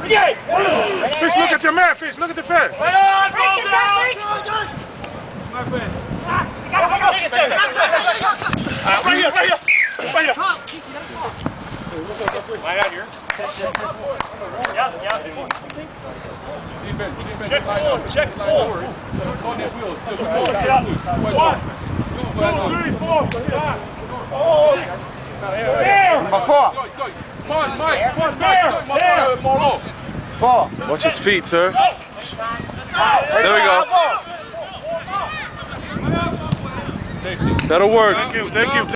Fish, look at your man, Fish. Look at the fish. Right here, right here. Right here. Right out here. Yeah, yeah. Defense, defense. Check forward, check forward. On their wheels. One, two, three, four, five. Oh, there. Number four. Mike, Mike, Mike, There, Mike, there. Moro. Watch his feet, sir. There we go. That'll work. Thank you. Thank you.